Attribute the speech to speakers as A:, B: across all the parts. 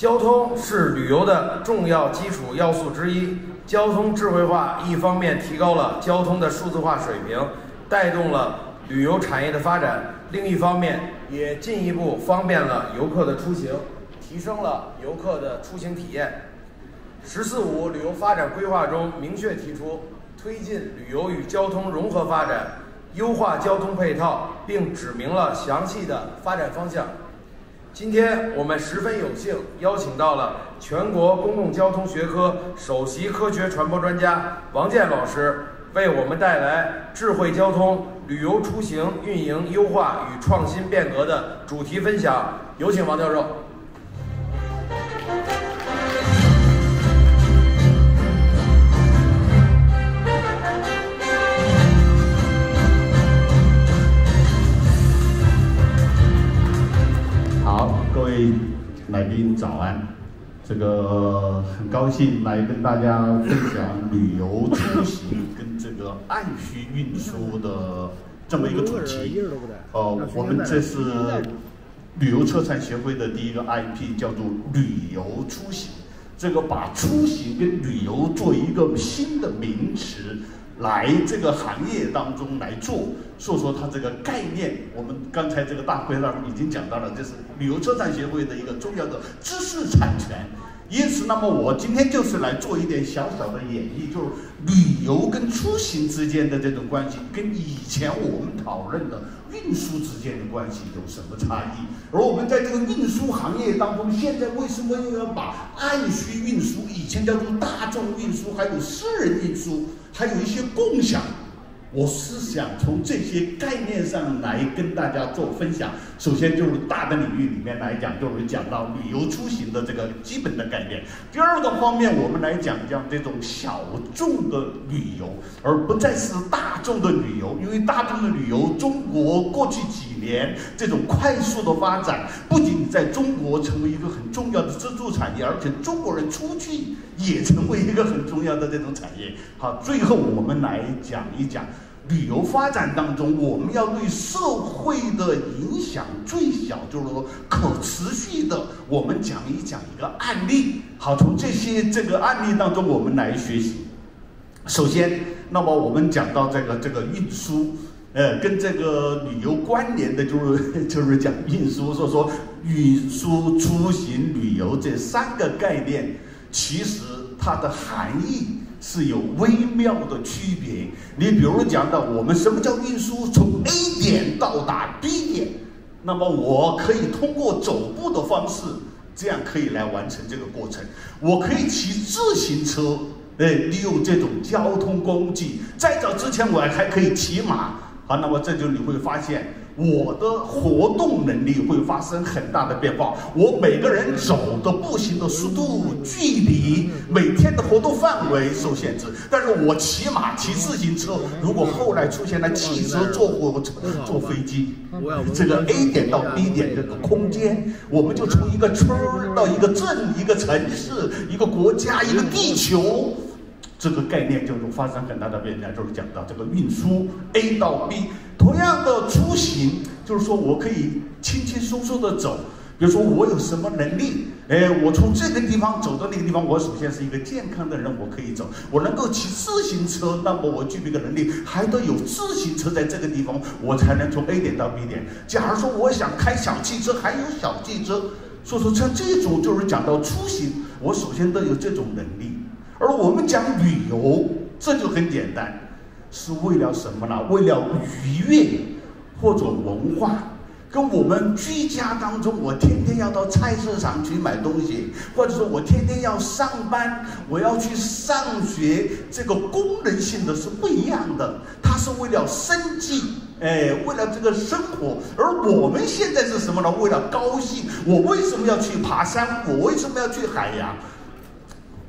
A: 交通是旅游的重要基础要素之一。交通智慧化一方面提高了交通的数字化水平，带动了旅游产业的发展；另一方面，也进一步方便了游客的出行，提升了游客的出行体验。“十四五”旅游发展规划中明确提出，推进旅游与交通融合发展，优化交通配套，并指明了详细的发展方向。今天我们十分有幸邀请到了全国公共交通学科首席科学传播专家王健老师，为我们带来智慧交通旅游出行运营优化与创新变革的主题分享。有请王教授。
B: 来宾早安，这个很高兴来跟大家分享旅游出行跟这个按需运输的这么一个主题。呃，我们这是旅游车产协会的第一个 IP，叫做旅游出行。这个把出行跟旅游做一个新的名词。来这个行业当中来做，所以说它这个概念。我们刚才这个大会上已经讲到了，这是旅游车展协会的一个重要的知识产权。因此，那么我今天就是来做一点小小的演绎，就是旅游跟出行之间的这种关系，跟以前我们讨论的运输之间的关系有什么差异？而我们在这个运输行业当中，现在为什么又要把按需运输，以前叫做大众运输，还有私人运输？还有一些共享，我是想从这些概念上来跟大家做分享。首先就是大的领域里面来讲，就是讲到旅游出行的这个基本的概念。第二个方面，我们来讲讲这种小众的旅游，而不再是大众的旅游。因为大众的旅游，中国过去几年这种快速的发展，不仅在中国成为一个很重要的支柱产业，而且中国人出去也成为一个很重要的这种产业。好，最后我们来讲一讲。旅游发展当中，我们要对社会的影响最小，就是说可持续的。我们讲一讲一个案例，好，从这些这个案例当中我们来学习。首先，那么我们讲到这个这个运输，呃，跟这个旅游关联的，就是就是讲运输，说说运输、出行、旅游这三个概念，其实它的含义。是有微妙的区别。你比如讲到我们什么叫运输？从 A 点到达 B 点，那么我可以通过走步的方式，这样可以来完成这个过程。我可以骑自行车，哎，利用这种交通工具。再早之前我还可以骑马。好，那么这就你会发现。我的活动能力会发生很大的变化。我每个人走的步行的速度、距离，每天的活动范围受限制。但是我骑马、骑自行车，如果后来出现了汽车、坐火车、坐飞机，这个 A 点到 B 点这个空间，我们就从一个村儿到一个镇、一个城市、一个国家、一个地球。这个概念就是发生很大的变化，就是讲到这个运输 A 到 B，同样的出行，就是说我可以轻轻松松的走。比如说我有什么能力，哎，我从这个地方走到那个地方，我首先是一个健康的人，我可以走。我能够骑自行车，那么我具备个能力，还得有自行车在这个地方，我才能从 A 点到 B 点。假如说我想开小汽车，还有小汽车，所以说像这种就是讲到出行，我首先得有这种能力。而我们讲旅游，这就很简单，是为了什么呢？为了愉悦或者文化，跟我们居家当中，我天天要到菜市场去买东西，或者说我天天要上班，我要去上学，这个功能性的是不一样的。它是为了生计，哎，为了这个生活。而我们现在是什么呢？为了高兴。我为什么要去爬山？我为什么要去海洋？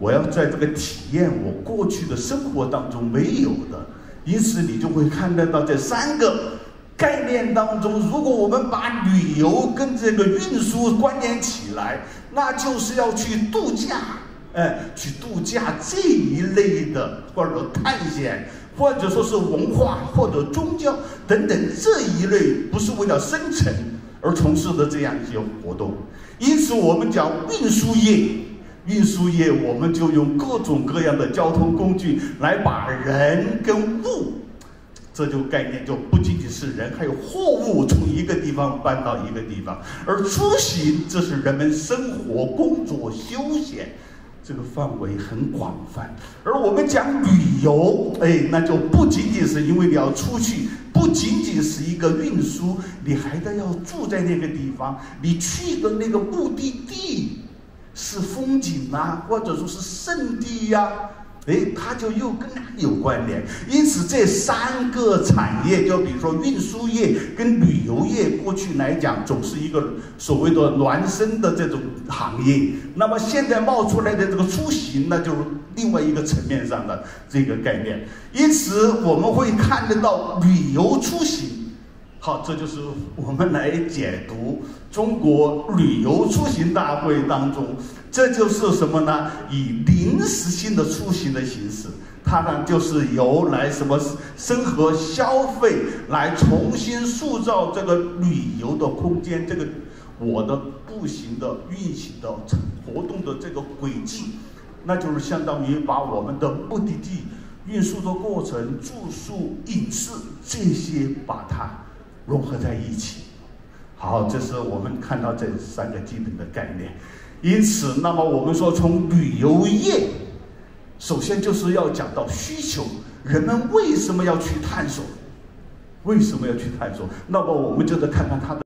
B: 我要在这个体验我过去的生活当中没有的，因此你就会看得到这三个概念当中，如果我们把旅游跟这个运输关联起来，那就是要去度假，哎，去度假这一类的，或者说探险，或者说是文化或者宗教等等这一类，不是为了生存而从事的这样一些活动。因此，我们讲运输业，运输业我们就用各种各样的交通工具来把人跟物，这就概念就不仅仅是人，还有货物从一个地方搬到一个地方。而出行，这是人们生活、工作、休闲。这个范围很广泛，而我们讲旅游，哎，那就不仅仅是因为你要出去，不仅仅是一个运输，你还得要住在那个地方，你去的那个目的地是风景啊，或者说是圣地呀。哎，它就又跟它有关联，因此这三个产业，就比如说运输业跟旅游业，过去来讲总是一个所谓的孪生的这种行业。那么现在冒出来的这个出行，那就是另外一个层面上的这个概念。因此我们会看得到旅游出行。好，这就是我们来解读中国旅游出行大会当中，这就是什么呢？以临时性的出行的形式，它呢就是由来什么生活消费来重新塑造这个旅游的空间，这个我的步行的运行的活动的这个轨迹，那就是相当于把我们的目的地运输的过程、住宿、饮食这些把它。融合在一起，好，这是我们看到这三个基本的概念。因此，那么我们说从旅游业，首先就是要讲到需求，人们为什么要去探索？为什么要去探索？那么我们就得看看他的。